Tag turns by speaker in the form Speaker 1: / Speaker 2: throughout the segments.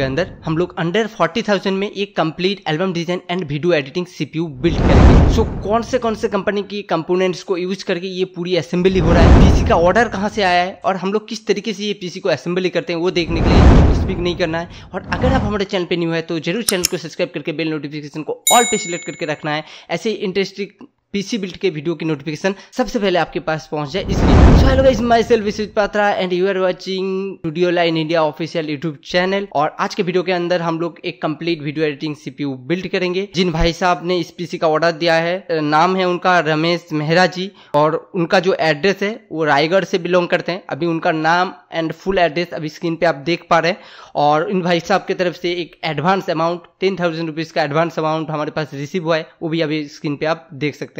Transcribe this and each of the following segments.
Speaker 1: के अंदर हम लोग अंडर 40,000 में एक complete album design and video editing CPU build करेंगे सो so, कौन से कौन से कंपनी की कंपोनेंट्स को यूज़ करके ये पूरी असेंबली हो रहा है? पीसी का ऑर्डर कहाँ से आया है? और हम लोग किस तरीके से ये पीसी को असेंबली करते हैं वो देखने के लिए कुछ भी नहीं करना है। और अगर आप हमारे चैनल पर न्यू है तो ज़रूर चैनल को सब्सक्राइब करके बेल नोटिफिकेशन को ऑल पे सिलेक्ट करके रखना है। ऐसे इंटरेस्टिंग पीसी बिल्ड के वीडियो की नोटिफिकेशन सबसे पहले आपके पास पहुँच जाए। इसलिए so hello guys myself Vishwajeet Patra and you are watching studio line India official YouTube channel और आज के वीडियो के अंदर हम लोग एक complete video editing CPU build करेंगे, जिन भाई साहब ने इस पीसी का ऑर्डर दिया है। नाम है उनका रमेश मेहरा जी और उनका जो एड्रेस है, वो रायगढ़ से बिलोंग करते हैं। अभी उनका नाम एंड फुल एड्रेस अभी स्क्रीन पे आप देख पा रहे हैं। और इन भाई साहब की तरफ़ से एक advance amount ten thousand rupees का एडवांस अमाउंट हमारे पास रिसीव हुआ है, वो भी अभी स्क्रीन पे आप देख सकते हैं।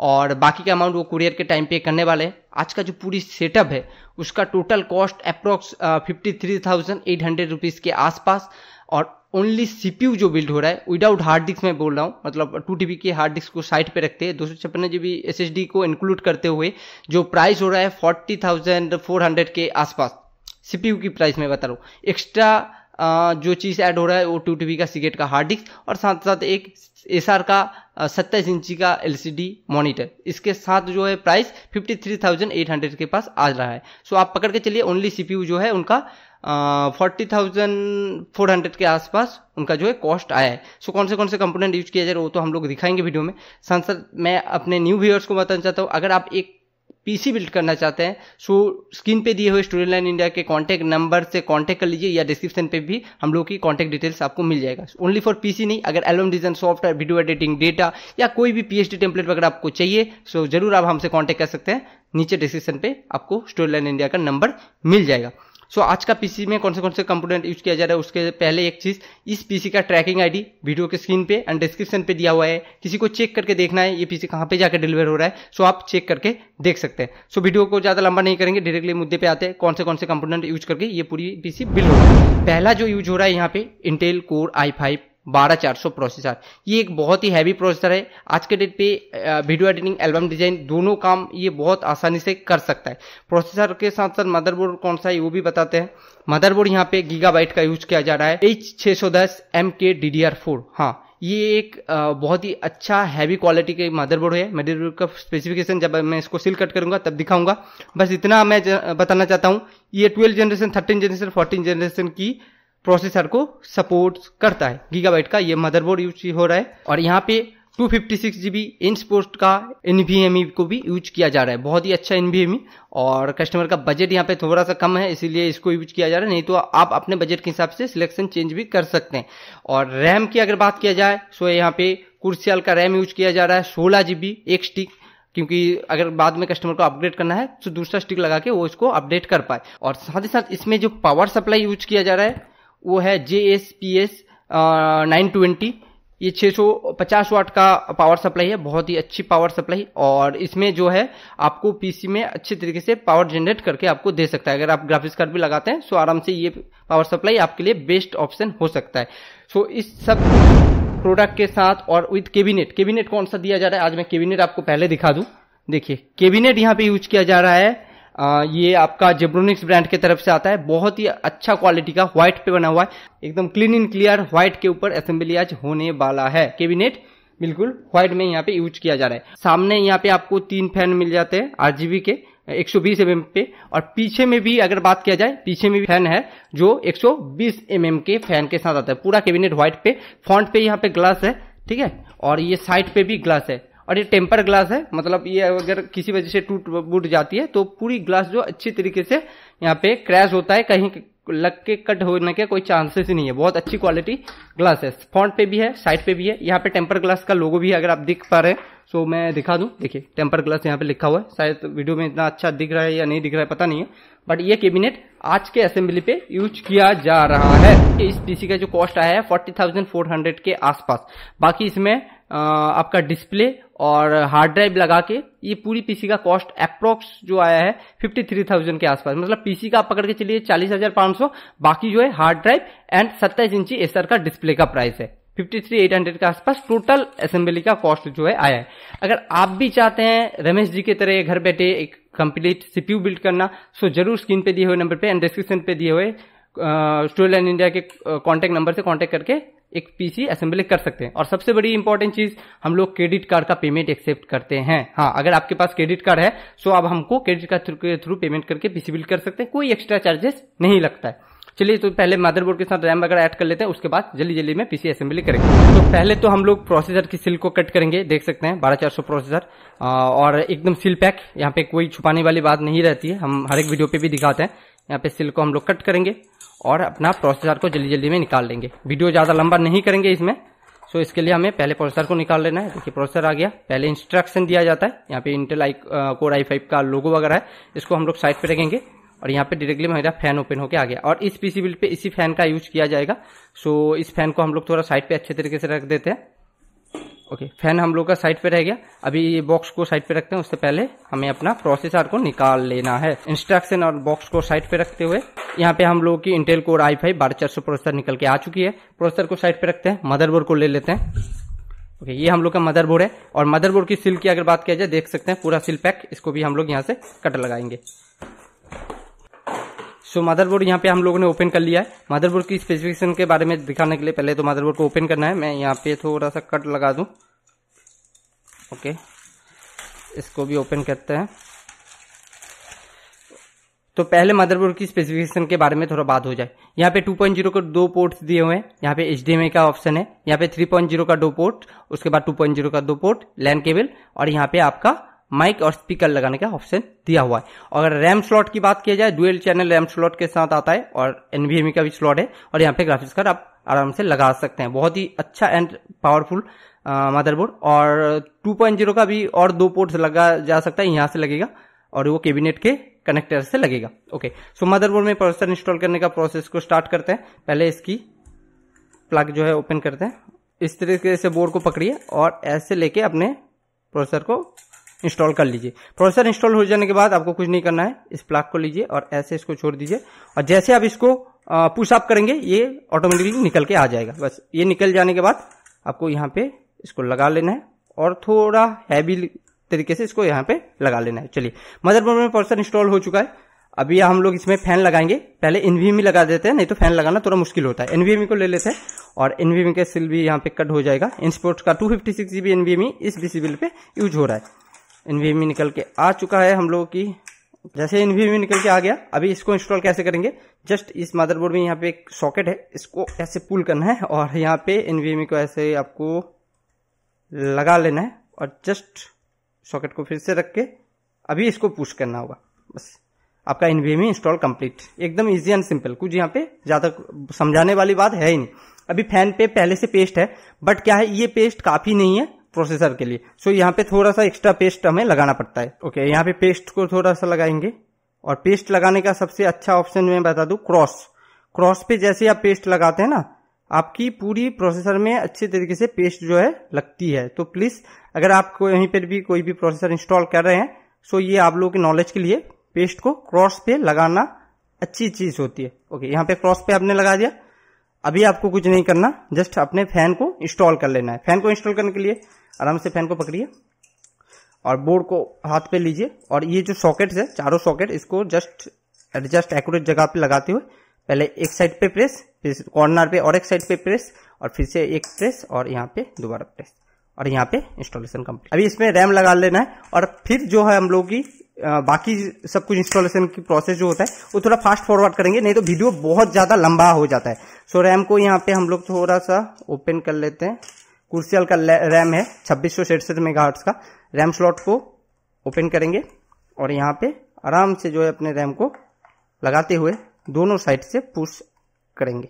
Speaker 1: और बाकी का अमाउंट वो कुरियर के टाइम पे करने वाले हैं। आज का जो पूरी सेटअप है, उसका total cost approx fifty three thousand eight hundred rupees के आसपास। और ओनली सीपीयू जो बिल्ड हो रहा है विदाउट हार्ड डिस्क में बोल रहा हूँ मतलब टू टीबी के हार्ड डिस्क को साइड पे रखते हैं। दो सौ छप्पन जीबी एस को इंक्लूड करते हुए जो प्राइस हो रहा है फोर्टी थाउज़ेंड फोर हंड्रेड के आसपास। सीपीयू की प्राइस में बता रहा हूँ। एक्स्ट्रा जो चीज़ ऐड हो रहा है, वो टू टीबी का सिगेट का हार्ड डिस्क और साथ साथ एक एसआर का सत्ताईस इंची का एलसीडी मॉनिटर इसके साथ जो है price fifty three thousand eight hundred के पास आ रहा है। सो आप पकड़ के चलिए ओनली सीपीयू जो है उनका फोर्टी थाउज़ेंड फोर हंड्रेड के आसपास उनका जो है कॉस्ट आया है। सो कौन से कौन से कंपोनेंट यूज़ किया जा रहा है वो तो हम लोग दिखाएँगे वीडियो में। साथ मैं अपने न्यू व्यूअर्स को बताना चाहता हूँ। अगर आप एक पीसी बिल्ड करना चाहते हैं सो स्क्रीन पे दिए हुए स्टूडेंट लाइन इंडिया के कॉन्टैक्ट नंबर से कॉन्टैक्ट कर लीजिए या डिस्क्रिप्शन पे भी हम लोग की कॉन्टैक्ट डिटेल्स आपको मिल जाएगा। ओनली फॉर पीसी नहीं, अगर album design software video editing data या कोई भी पीएचडी टेम्पलेट वगैरह आपको चाहिए सो ज़रूर आप हमसे कॉन्टैक्ट कर सकते हैं। नीचे डिस्क्रिप्शन पे आपको स्टूडेंट लाइन इंडिया का नंबर मिल जाएगा। सो आज का पीसी में कौन से कौन से कंपोनेंट यूज़ किया जा रहा है, उसके पहले एक चीज़, इस पीसी का ट्रैकिंग आईडी वीडियो के स्क्रीन पे एंड डिस्क्रिप्शन पे दिया हुआ है। किसी को चेक करके देखना है, ये पीसी कहाँ पे जाकर डिलीवर हो रहा है सो आप चेक करके देख सकते हैं। सो वीडियो को ज़्यादा लंबा नहीं करेंगे डायरेक्टली मुद्दे पे आते हैं, कौन से कौन से कंपोनेंट यूज़ करके ये पूरी पीसी बिल्ड हो रहा है। पहला जो यूज़ हो रहा है यहाँ पे इंटेल कोर आई फाइव बारह चार सौ प्रोसेसर ये एक बहुत ही हैवी प्रोसेसर है। आज के डेट पे वीडियो एडिटिंग एल्बम डिज़ाइन दोनों काम ये बहुत आसानी से कर सकता है। प्रोसेसर के साथ साथ मदरबोर्ड कौन सा है, वो भी बताते हैं। मदरबोर्ड यहाँ पे गीगाबाइट का यूज़ किया जा रहा है। एच छह सौ दस एम के डी डी आर फोर हाँ ये एक बहुत ही अच्छा हैवी क्वालिटी के मदरबोर्ड है। मदरबोर्ड का स्पेसिफिकेशन जब मैं इसको सील कट करूँगा, तब दिखाऊँगा। बस इतना मैं बताना चाहता हूँ। ये twelve generation thirteen generation fourteen generation की प्रोसेसर को सपोर्ट करता है। गीगाबाइट का ये मदरबोर्ड यूज़ हो रहा है। और यहाँ पे two fifty six G B GB इंसपोर्ट का एनवीएमई को भी यूज़ किया जा रहा है। बहुत ही अच्छा एनवीएमई और कस्टमर का बजट यहाँ पे थोड़ा सा कम है, इसीलिए इसको यूज़ किया जा रहा है। नहीं तो आप अपने बजट के हिसाब से सिलेक्शन चेंज भी कर सकते हैं। और रैम की अगर बात किया जाए तो यहाँ पे कुर्सियाल का रैम यूज़ किया जा रहा है, सोलह जीबी एक स्टिक क्योंकि अगर बाद में कस्टमर को अपडेट करना है तो दूसरा स्टिक लगा के वो इसको अपडेट कर पाए। और साथ ही साथ इसमें जो पावर सप्लाई यूज़ किया जा रहा है वो है J S P S nine twenty ये 650 वाट का पावर सप्लाई है, बहुत ही अच्छी पावर सप्लाई और इसमें जो है, आपको पीसी में अच्छे तरीके से पावर जनरेट करके आपको दे सकता है। अगर आप ग्राफिक्स कार्ड भी लगाते हैं तो आराम से ये पावर सप्लाई आपके लिए बेस्ट ऑप्शन हो सकता है। सो इस सब प्रोडक्ट के साथ और विथ केबिनेट केबिनेट कौन सा दिया जा रहा है? आज मैं केबिनेट आपको पहले दिखा दूँ। देखिए केबिनेट यहाँ पे यूज़ किया जा रहा है। ये आपका जेब्रोनिक्स ब्रांड के तरफ़ से आता है। बहुत ही अच्छा क्वालिटी का व्हाइट पे बना हुआ है। एकदम क्लीन इन क्लियर व्हाइट के ऊपर असेंबली आज होने वाला है। केबिनेट बिल्कुल व्हाइट में यहाँ पे यूज़ किया जा रहा है। सामने यहाँ पे आपको तीन फ़ैन मिल जाते हैं आरजीबी के 120 बीस mm पे और पीछे में भी अगर बात किया जाए, पीछे में भी फ़ैन है जो 120 mm के फ़ैन के साथ आता है। पूरा कैबिनेट व्हाइट पे फ्रंट पे यहाँ पे ग्लास है, ठीक है? और ये साइड पे भी ग्लास है। और ये टेम्पर ग्लास है मतलब ये अगर किसी वजह से टूट, बूट जाती है तो पूरी ग्लास जो अच्छी तरीके से यहाँ पे क्रैश होता है, कहीं लग के कट होने के कोई चांसेस ही नहीं है। बहुत अच्छी क्वालिटी ग्लास है। फ्रंट पे भी है, साइड पे भी है। यहाँ पे टेम्पर ग्लास का लोगो भी है, अगर आप दिख पा रहे हैं सो मैं दिखा दूँ। देखिए, टेम्पर ग्लास यहाँ पे लिखा हुआ है। शायद वीडियो में इतना अच्छा दिख रहा है या नहीं दिख रहा है, पता नहीं है। बट ये कैबिनेट आज के असेंबली पे यूज़ किया जा रहा है। इस पीसी का जो कॉस्ट आया है, फोर्टी थाउज़ेंड फोर हंड्रेड के आसपास। बाकी इसमें आपका डिस्प्ले और हार्ड ड्राइव लगा के ये पूरी पीसी का कॉस्ट अप्रोक्स जो आया है फिफ्टी थ्री थाउज़ेंड के आसपास। मतलब पीसी का आप पकड़ के चलिए चालीस हज़ार पाँच सौ, बाकी जो है हार्ड ड्राइव एंड सत्ताईस इंची एसआर का डिस्प्ले का प्राइस है। फिफ्टी थ्री एट हंड्रेड के आसपास टोटल असेंबली का कॉस्ट जो है आया है। अगर आप भी चाहते हैं रमेश जी के तरह घर बैठे एक कंप्लीट सीपीयू बिल्ड करना सो ज़रूर स्क्रीन पे दिए हुए नंबर पे एंड डिस्क्रिप्शन पे दिए हुए स्टोर लैंड इंडिया के कॉन्टैक्ट नंबर से कॉन्टैक्ट करके एक पीसी असेंबली कर सकते हैं। और सबसे बड़ी इंपॉर्टेंट चीज़, हम लोग क्रेडिट कार्ड का पेमेंट एक्सेप्ट करते हैं। हाँ अगर आपके पास क्रेडिट कार्ड है तो आप हमको क्रेडिट कार्ड के थ्रू पेमेंट करके पीसी बिल्ड कर सकते हैं। कोई एक्स्ट्रा चार्जेस नहीं लगता है। चलिए तो पहले मदरबोर्ड के साथ रैम वगैरह ऐड कर लेते हैं, उसके बाद जल्दी जल्दी में पीसी असेंबली करेंगे। तो पहले तो हम लोग प्रोसेसर की सिल को कट करेंगे, देख सकते हैं, बारह चार सौ प्रोसेसर और एकदम सिल पैक यहाँ पे कोई छुपाने वाली बात नहीं रहती है। हम हर एक वीडियो पे भी दिखाते हैं। यहाँ पे सिल को हम लोग कट करेंगे। और अपना प्रोसेसर को जल्दी जल्दी में निकाल लेंगे। वीडियो ज़्यादा लंबा नहीं करेंगे इसमें। सो इसके लिए हमें पहले प्रोसेसर को निकाल लेना है। देखिए प्रोसेसर आ गया। पहले इंस्ट्रक्शन दिया जाता है। यहाँ पे Intel I core I five का लोगो वगैरह है। इसको हम लोग साइड पे रखेंगे। और यहाँ पे डायरेक्टली मेरा फ़ैन ओपन होकर आ गया। और इस पीसी बिल्ड पे इसी फ़ैन का यूज़ किया जाएगा। सो इस फ़ैन को हम लोग थोड़ा साइड पे अच्छे तरीके से रख देते हैं। ओके फ़ैन हम लोग का साइड पे रह गया। अभी ये बॉक्स को साइड पे रखते हैं, उससे पहले हमें अपना प्रोसेसर को निकाल लेना है। इंस्ट्रक्शन और बॉक्स को साइड पे रखते हुए, यहाँ पे हम लोग की इंटेल कोर आई फाइव बारह चार सौ प्रोसेसर निकल के आ चुकी है। प्रोसेसर को साइड पे रखते हैं मदरबोर्ड को ले लेते हैं। ओके ये हम लोग का मदरबोर्ड है, और मदरबोर्ड की सिल की अगर बात किया जाए, देख सकते हैं, पूरा सिल पैक इसको भी हम लोग यहाँ से कट लगाएँगे। सो मदरबोर्ड यहाँ पे हम लोगों ने ओपन कर लिया है। मदरबोर्ड की स्पेसिफिकेशन के बारे में दिखाने के लिए पहले तो मदरबोर्ड को ओपन करना है। मैं यहाँ पे थोड़ा सा कट लगा दूँ। ओके इसको भी ओपन करते हैं। तो पहले मदरबोर्ड की स्पेसिफिकेशन के बारे में थोड़ा बात हो जाए। यहाँ पे 2.0 को दो पोर्ट्स दिए हुए हैं। यहाँ पे एच का ऑप्शन है। यहाँ पे 3.0 का दो पोर्ट उसके बाद 2.0 का दो पोर्ट लैंड केबल और यहाँ पे आपका माइक और स्पीकर लगाने का ऑप्शन दिया हुआ है। अगर रैम स्लॉट की बात किया जाए, डुअल चैनल रैम स्लॉट के साथ आता है और एनवीएमई का भी स्लॉट है और यहाँ पे ग्राफिक्स कार्ड आप आराम से लगा सकते हैं। बहुत ही अच्छा एंड पावरफुल मदरबोर्ड और 2.0 का भी और दो पोर्ट्स लगा जा सकता है, यहाँ से लगेगा और वो कैबिनेट के कनेक्टर से लगेगा। ओके सो मदरबोर्ड में प्रोसेसर इंस्टॉल करने का प्रोसेस को स्टार्ट करते हैं। पहले इसकी प्लग जो है ओपन करते हैं। इस तरीके से बोर्ड को पकड़िए और ऐसे लेके अपने प्रोसेसर को इंस्टॉल कर लीजिए। प्रोसेसर इंस्टॉल हो जाने के बाद आपको कुछ नहीं करना है। इस प्लग को लीजिए और ऐसे इसको छोड़ दीजिए। और जैसे आप इसको पुश अप करेंगे, ये ऑटोमेटिकली निकल के आ जाएगा। बस ये निकल जाने के बाद आपको यहाँ पे इसको लगा लेना है और थोड़ा हैवी तरीके से इसको यहाँ पे लगा लेना है। चलिए मदरबोर्ड में प्रोसेसर इंस्टॉल हो चुका है। अभी हम लोग इसमें फ़ैन लगाएँगे। पहले एनवीएम लगा देते हैं, नहीं तो फ़ैन लगाना थोड़ा मुश्किल होता है। एनवीएमई को ले लेते हैं और एनवीएम का सिल भी यहाँ पे कट हो जाएगा। इंस्पोर्ट का two fifty six GB NVMe इस बीसी बिल पे यूज़ हो रहा है। एनवीएमई निकल के आ चुका है हम लोगों की। जैसे एनवीएमई निकल के आ गया, अभी इसको इंस्टॉल कैसे करेंगे? जस्ट इस मदरबोर्ड में यहाँ पे एक सॉकेट है, इसको ऐसे पुल करना है और यहाँ पे एनवीएमई को ऐसे आपको लगा लेना है और जस्ट सॉकेट को फिर से रख के अभी इसको पुश करना होगा। बस, आपका एनवीएमई इंस्टॉल कंप्लीट एकदम इजी एंड सिंपल कुछ यहाँ पे ज़्यादा समझाने वाली बात है ही नहीं। अभी फ़ैन पे पहले से पेस्ट है बट क्या है, ये पेस्ट काफ़ी नहीं है। प्रोसेसर के लिए। सो so, यहाँ पे थोड़ा सा एक्स्ट्रा पेस्ट हमें लगाना पड़ता है। ओके okay, यहाँ पे पेस्ट को थोड़ा सा लगाएँगे। और पेस्ट लगाने का सबसे अच्छा ऑप्शन मैं बता दू क्रॉस क्रॉस पे जैसे आप पेस्ट लगाते हैं ना आपकी पूरी प्रोसेसर में अच्छे तरीके से पेस्ट जो है लगती है। तो प्लीज़ अगर आप यहीं पर भी कोई भी प्रोसेसर इंस्टॉल कर रहे हैं सो ये आप लोगों के नॉलेज के लिए पेस्ट को क्रॉस पे लगाना अच्छी चीज़ होती है। ओके यहाँ पे क्रॉस पे आपने लगा दिया। अभी आपको कुछ नहीं करना जस्ट अपने फ़ैन को इंस्टॉल कर लेना है। फ़ैन को इंस्टॉल करने के लिए आराम से फ़ैन को पकड़िए और बोर्ड को हाथ पे लीजिए और ये जो सॉकेट है, चारों सॉकेट, इसको जस्ट एडजस्ट एक्यूरेट जगह पे लगाते हुए पहले एक साइड पे प्रेस फिर कॉर्नर पे और एक साइड पे प्रेस और फिर से एक प्रेस और यहाँ पे दोबारा प्रेस और यहाँ पे इंस्टॉलेशन कंप्लीट अभी इसमें रैम लगा लेना है और फिर जो है हम लोग की बाकी सब कुछ इंस्टॉलेशन की प्रोसेस जो होता है, वो थोड़ा फास्ट फॉरवर्ड करेंगे, नहीं तो वीडियो बहुत ज़्यादा लंबा हो जाता है। सो रैम को यहाँ पे हम लोग थोड़ा सा ओपन कर लेते हैं। कुर्सियल का रैम है, छब्बीस सौ सड़सठ मेगा का। रैम स्लॉट को ओपन करेंगे और यहाँ पे आराम से जो है अपने रैम को लगाते हुए दोनों साइड से पुश करेंगे।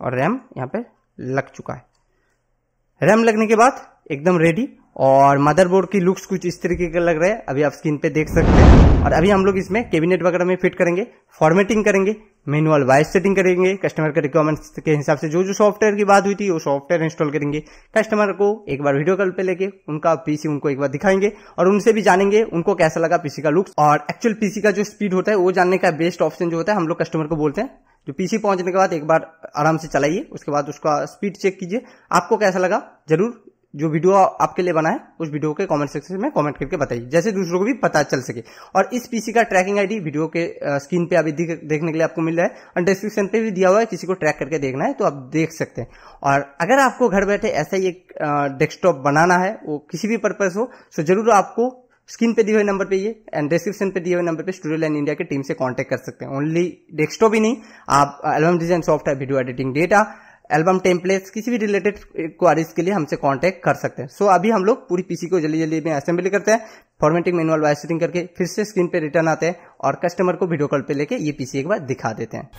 Speaker 1: और रैम यहाँ पे लग चुका है। रैम लगने के बाद एकदम रेडी और मदरबोर्ड की लुक्स कुछ इस तरीके के लग रहे हैं। अभी आप स्क्रीन पे देख सकते हैं। और अभी हम लोग इसमें कैबिनेट वगैरह में फिट करेंगे फॉर्मेटिंग करेंगे मैनुअल वाइस सेटिंग करेंगे कस्टमर के रिक्वायरमेंट्स के हिसाब से जो जो सॉफ्टवेयर की बात हुई थी, वो सॉफ्टवेयर इंस्टॉल करेंगे। कस्टमर को एक बार वीडियो कॉल पे लेके उनका पीसी उनको एक बार दिखाएँगे और उनसे भी जानेंगे उनको कैसा लगा पीसी का लुक्स और एक्चुअल पीसी का जो स्पीड होता है, वो जानने का बेस्ट ऑप्शन जो होता है, हम लोग कस्टमर को बोलते हैं। जो पीसी पहुँचने के बाद एक बार आराम से चलाइए, उसके बाद उसका स्पीड चेक कीजिए। आपको कैसा लगा? ज़रूर जो वीडियो आपके लिए बना है, उस वीडियो के कमेंट सेक्शन में कमेंट करके बताइए, जैसे दूसरों को भी पता चल सके। और इस पीसी का ट्रैकिंग आईडी वीडियो के स्क्रीन पे अभी देखने के लिए आपको मिल रहा है, और डिस्क्रिप्शन पे भी दिया हुआ है, किसी को ट्रैक करके देखना है तो आप देख सकते हैं। और अगर आपको घर बैठे ऐसा ही एक डेस्कटॉप बनाना है, वो किसी भी पर्पज हो तो ज़रूर आपको स्क्रीन पे दिए हुए नंबर पे ये एंड डिस्क्रिप्शन पे दिए हुए नंबर पे स्टूडियो लाइन इंडिया की टीम से कांटेक्ट कर सकते हैं। ओनली डेस्कटॉप ही नहीं, आप album design software video editing data album templates किसी भी रिलेटेड क्वारीज के लिए हमसे कांटेक्ट कर सकते हैं। सो so, अभी हम लोग पूरी पीसी को जल्दी जल्दी में असेंबली करते हैं फॉर्मेटिंग मैनुअल वाइस सेटिंग करके फिर से स्क्रीन पे रिटर्न आते हैं और कस्टमर को वीडियो कॉल पे लेके ये पीसी एक बार दिखा देते हैं।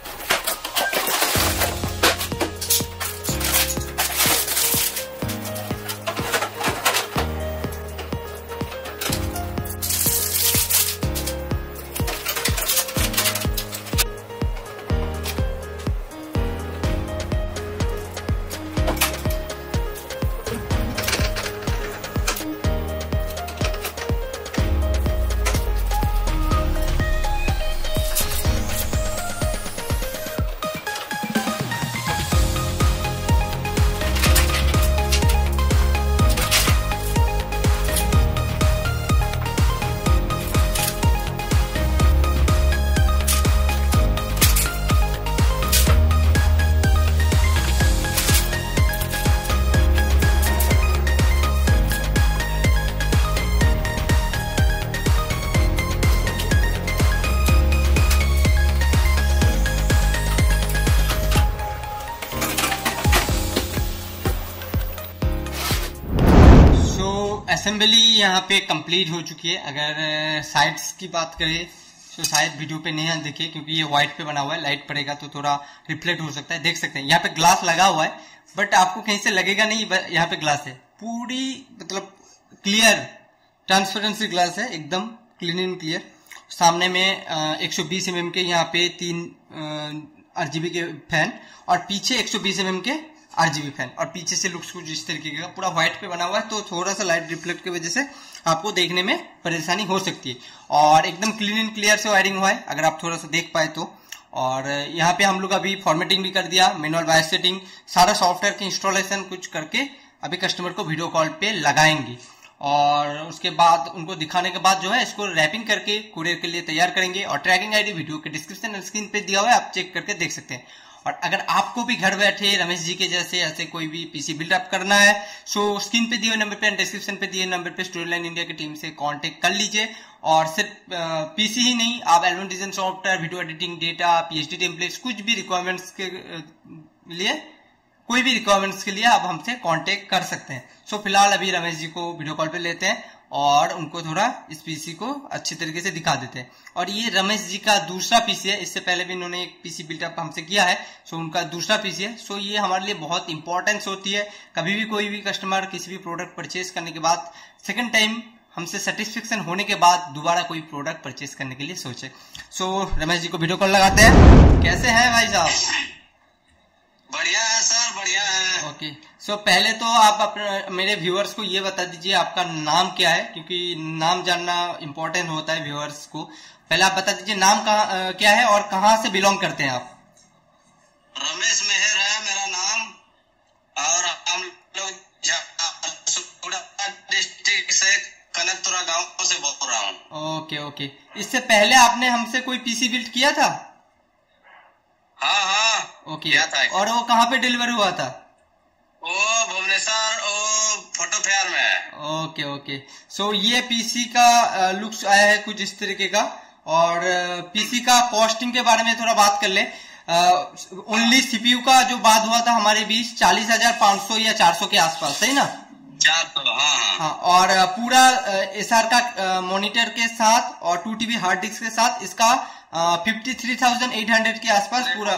Speaker 1: असेंबली यहाँ पे कंप्लीट हो चुकी है। अगर साइड्स की बात करें तो शायद वीडियो पे नहीं देखे, क्योंकि ये व्हाइट पे बना हुआ है। लाइट पड़ेगा तो थोड़ा रिफ्लेक्ट हो सकता है। देख सकते हैं। यहाँ पे ग्लास लगा हुआ है बट आपको कहीं से लगेगा नहीं यहाँ पे ग्लास है। पूरी मतलब क्लियर ट्रांसपेरेंसी ग्लास है। एकदम क्लीन एंड क्लियर सामने में एक सौ बीस एम के यहाँ पे तीन आरजीबी के फ़ैन और पीछे एक सौ बीस एम के आरजीबी फ़ैन। और पीछे से लुक्स कुछ इस तरीके का, पूरा व्हाइट पे बना हुआ है तो थोड़ा सा लाइट रिफ्लेक्ट की वजह से आपको देखने में परेशानी हो सकती है। और एकदम क्लीन एंड क्लियर से वायरिंग हुआ है, अगर आप थोड़ा सा देख पाए तो। और यहाँ पे हम लोग अभी फॉर्मेटिंग भी कर दिया मैनुअल वायर सेटिंग सारा सॉफ्टवेयर की इंस्टॉलेशन कुछ करके अभी कस्टमर को वीडियो कॉल पे लगाएँगे। और उसके बाद उनको दिखाने के बाद जो है, इसको रैपिंग करके कुरियर के लिए तैयार करेंगे। और ट्रैकिंग आईडी वीडियो के डिस्क्रिप्शन स्क्रीन पे दिया हुआ है, आप चेक करके देख सकते हैं। और अगर आपको भी घर बैठे रमेश जी के जैसे, ऐसे कोई भी पीसी बिल्डअप करना है सो स्क्रीन पे दिए नंबर पे एंड डिस्क्रिप्शन पे दिए नंबर पे स्टोरी लाइन इंडिया की टीम से कांटेक्ट कर लीजिए। और सिर्फ़ पीसी ही नहीं, आप album design software video editing data PhD templates कुछ भी रिक्वायरमेंट्स के लिए, कोई भी रिक्वायरमेंट्स के लिए आप हमसे कांटेक्ट कर सकते हैं। सो फ़िलहाल अभी रमेश जी को वीडियो कॉल पे लेते हैं। और उनको थोड़ा इस पीसी को अच्छी तरीके से दिखा देते हैं। और ये रमेश जी का दूसरा पीसी है इससे पहले भी इन्होंने एक पीसी बिल्टअप हमसे किया है सो उनका दूसरा पीसी है। सो ये हमारे लिए बहुत इंपॉर्टेंस होती है। कभी भी कोई भी कस्टमर किसी भी प्रोडक्ट परचेज करने के बाद सेकेंड टाइम हमसे सेटिस्फेक्शन होने के बाद दोबारा कोई प्रोडक्ट परचेज करने के लिए सोचे। सो so, रमेश जी को वीडियो कॉल लगाते हैं। कैसे हैं भाई साहब?
Speaker 2: बढ़िया है सर बढ़िया है।
Speaker 1: ओके सो so, पहले तो आप अपने मेरे व्यूअर्स को ये बता दीजिए आपका नाम क्या है क्योंकि नाम जानना इम्पोर्टेंट होता है व्यूअर्स को। पहले आप बता दीजिए नाम कहा क्या है और कहाँ से बिलोंग करते हैं आप?
Speaker 2: रमेश मेहर है मेरा नाम। और हम लोग डिस्ट्रिक्ट से कनकपुरा गाँव से बोल रहा हूँ।
Speaker 1: ओके ओके इससे पहले आपने हमसे कोई पीसी बिल्ड किया था?
Speaker 2: हाँ हाँ।
Speaker 1: ओके था और वो कहाँ पे डिलीवर हुआ था?
Speaker 2: भुवनेश्वर वो फ़ोटो फेयर में
Speaker 1: ओके ओके सो ये पीसी का लुक्स आया है कुछ इस तरीके का। और पीसी का कॉस्टिंग के बारे में थोड़ा बात कर ले। ओनली सीपीयू का जो बात हुआ था हमारे बीच चालीस हज़ार पाँच सौ या चार सौ के आसपास सही ना?
Speaker 2: चार सौ हाँ, हाँ।
Speaker 1: हाँ और पूरा एस आर का मॉनिटर के साथ और टू टीबी हार्ड डिस्क के साथ इसका fifty three thousand eight hundred के आसपास पूरा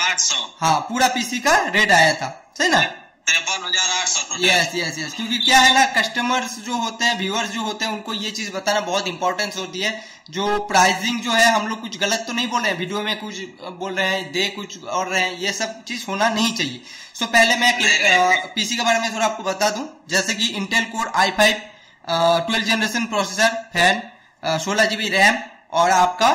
Speaker 2: आठ सौ।
Speaker 1: हाँ पूरा पीसी का रेट आया था सही ना?
Speaker 2: तिरपन हज़ार आठ सौ
Speaker 1: यस यस यस क्योंकि क्या है ना कस्टमर्स जो होते हैं व्यूअर्स जो होते हैं उनको ये चीज़ बताना बहुत इंपॉर्टेंस होती है। जो प्राइसिंग जो है हम लोग कुछ गलत तो नहीं बोल रहे हैं वीडियो में कुछ बोल रहे हैं दे कुछ और रहे हैं ये सब चीज़ होना नहीं चाहिए। सो so, पहले मैं पीसी के बारे में थोड़ा आपको बता दूँ। जैसे कि Intel core I five twelve generation processor fan सोलह जीबी रैम और आपका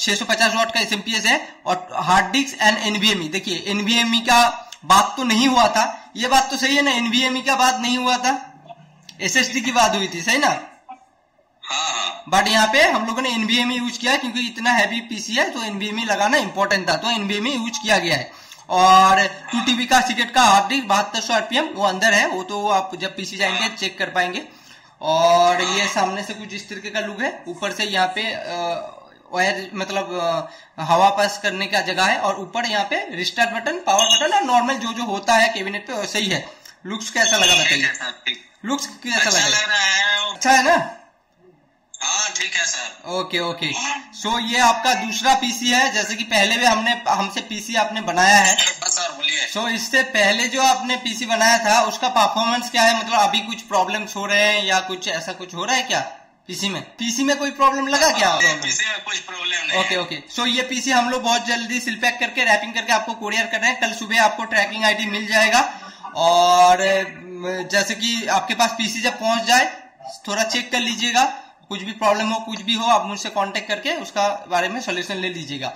Speaker 1: छह सौ पचास वॉट का एसएमपीएस है और हार्ड डिस्क एंड एनवीएमई देखिए एनवीएमई का बात तो नहीं हुआ था। ये बात तो सही है ना? एनवीएमई का बात नहीं हुआ था? एसएसडी की बात हुई थी सही ना?
Speaker 2: हाँ हाँ।
Speaker 1: बट यहाँ पे हम लोगों ने एनवीएमई यूज़ किया क्योंकि इतना हैवी पीसी है तो एनवीएमई लगाना इंपॉर्टेंट था तो एनवीएमई यूज़ किया गया है। और टू टीबी का सीटेट का हार्ड डिस्क बहत्तर सौ आरपीएम वो अंदर है वो तो आप जब पीसी जाएँगे चेक कर पाएँगे। और ये सामने से कुछ इस तरीके का लुक है ऊपर से यहाँ पे वायर मतलब हवा पास करने का जगह है और ऊपर यहाँ पे रिस्टार्ट बटन पावर बटन और नॉर्मल जो जो होता है कैबिनेट पे वैसे ही है। लुक्स कैसा लगा बताइए? लुक्स कैसा
Speaker 2: अच्छा
Speaker 1: लगा?
Speaker 2: लग रहा है
Speaker 1: अच्छा है ना?
Speaker 2: हाँ ठीक है सर।
Speaker 1: Okay okay. सो ये आपका दूसरा पीसी है जैसे कि पहले भी हमने हमसे पीसी आपने बनाया है।
Speaker 2: सर बोलिए।
Speaker 1: सो इससे पहले जो आपने पीसी बनाया था उसका परफॉर्मेंस क्या है? मतलब अभी कुछ प्रॉब्लम्स हो रहे हैं या कुछ ऐसा कुछ हो रहा है क्या? पीसी में? पीसी में कोई प्रॉब्लम लगा क्या?
Speaker 2: किसी में कुछ प्रॉब्लम नहीं
Speaker 1: ओके ओके सो ये पीसी हम लोग बहुत जल्दी सिल पैक करके रैपिंग करके आपको कोरियर कर रहे हैं। कल सुबह आपको ट्रैकिंग आईडी मिल जाएगा। और जैसे कि आपके पास पीसी जब पहुँच जाए थोड़ा चेक कर लीजिएगा। कुछ भी प्रॉब्लम हो कुछ भी हो आप मुझसे कांटेक्ट करके उसका बारे में सोल्यूशन ले लीजिएगा।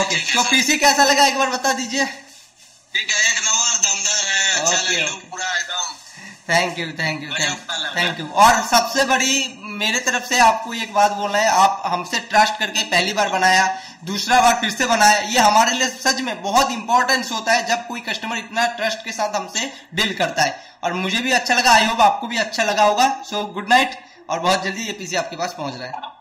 Speaker 1: ओके तो। पीसी कैसा लगा? एक बार बता दीजिए।
Speaker 2: ठीक है एक नंबर दमदार है। अच्छा। पूरा एकदम
Speaker 1: थैंक यू थैंक यू
Speaker 2: गजब का
Speaker 1: थैंक यू और सबसे बड़ी मेरे तरफ़ से आपको एक बात बोलना है आप हमसे ट्रस्ट करके पहली बार बनाया दूसरा बार फिर से बनाया ये हमारे लिए सच में बहुत इंपॉर्टेंस होता है जब कोई कस्टमर इतना ट्रस्ट के साथ हमसे डील करता है। और मुझे भी अच्छा लगा आई होप आपको भी अच्छा लगा होगा। सो गुड नाइट और बहुत जल्दी ये पीसी आपके पास पहुँच रहा है।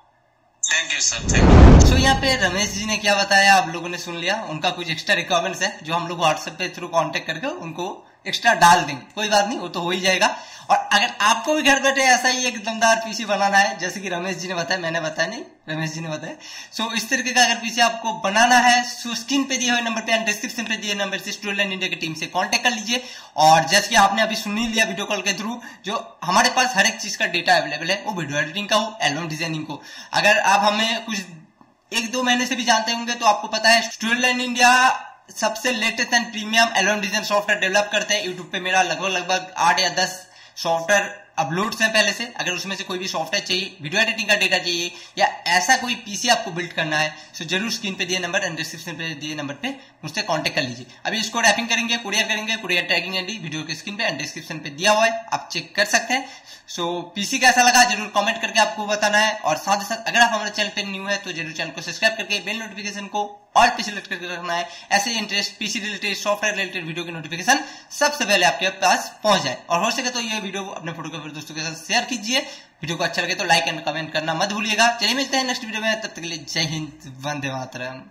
Speaker 2: Thank you sir thank you
Speaker 1: so यहाँ पे रमेश जी ने क्या बताया आप लोगों ने सुन लिया। उनका कुछ एक्स्ट्रा रिक्वायरमेंट्स है जो हम लोग व्हाट्सएप पे थ्रू कांटेक्ट करके उनको एक्स्ट्रा डाल देंगे। कोई बात नहीं, वो तो हो ही जाएगा। और अगर आपको भी घर बैठे ऐसा ही एक दमदार पीसी बनाना है, जैसे कि रमेश जी ने बताया, मैंने बताया नहीं, रमेश जी ने बताया। सो इस तरीके का अगर पीसी आपको बनाना है सो स्क्रीन पे दिए हुए नंबर पे एंड डिस्क्रिप्शन पे दिए नंबर से स्टूडेंट इंडिया की टीम से कांटेक्ट कर लीजिए। और जैसे कि आपने अभी सुन ही लिया वीडियो कॉल के थ्रू जो हमारे पास हर एक चीज़ का डेटा अवेलेबल है, वो वीडियो एडिटिंग का हो एल्बम डिज़ाइनिंग को। अगर आप हमें कुछ एक दो महीने से भी जानते होंगे तो आपको पता है स्टूडेंट इंडिया सबसे लेटेस्ट एंड प्रीमियम एलोन डिज़ाइन सॉफ्टवेयर डेवलप करते हैं। यूट्यूब पे मेरा लगभग लगभग आठ या दस सॉफ्टवेयर अपलोड्स हैं पहले से। अगर उसमें से कोई भी सॉफ्टवेयर चाहिए वीडियो एडिटिंग का डेटा चाहिए, या ऐसा कोई पीसी आपको बिल्ड करना है तो ज़रूर स्क्रीन पे दिए नंबर एंड डिस्क्रिप्शन पे दिए नंबर पे मुझसे कांटेक्ट कर लीजिए। अभी इसको रैपिंग करेंगे कुरियर करेंगे कुरियर टैगिंग एंड वीडियो के स्क्रीन पे एंड डिस्क्रिप्शन पे दिया हुआ है। आप चेक कर सकते हैं। सो पीसी कैसा लगा ज़रूर कमेंट करके आपको बताना है। और साथ ही साथ, अगर आप हमारे चैनल पर न्यू है तो ज़रूर चैनल को सब्सक्राइब करके बेल नोटिफिकेशन को ऑल पे सिलेक्ट करके रखना है। ऐसे interest PC related software related video की नोटिफिकेशन सबसे पहले आपके पास पहुँच जाए। और हो सके तो ये वीडियो अपने फोटोग्राफर दोस्तों के साथ शेयर कीजिए। वीडियो को अच्छा लगे तो लाइक एंड कमेंट करना मत भूलिएगा। चलिए मिलते हैं नेक्स्ट वीडियो में। तब तक के लिए जय हिंद, वंदे मातरम।